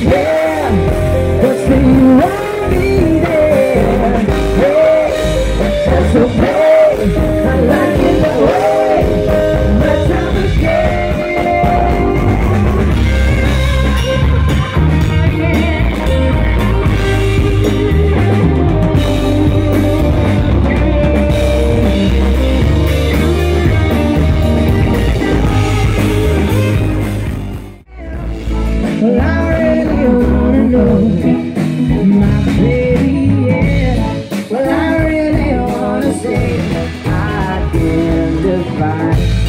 Yeah. divine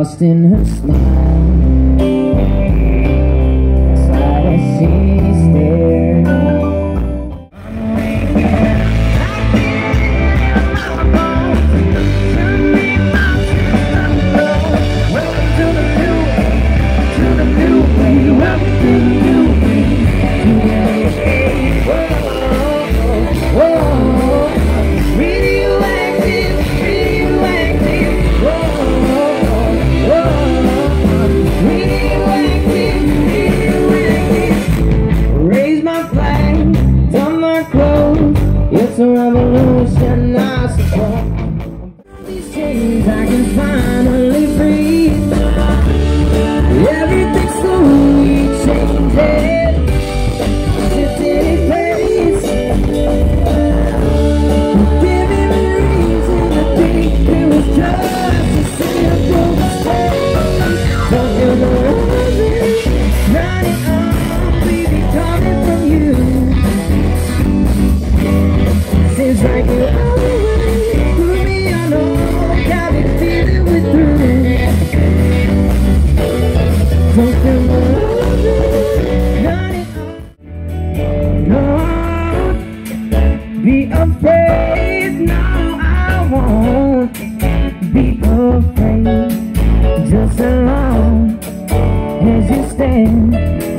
lost in her smile understand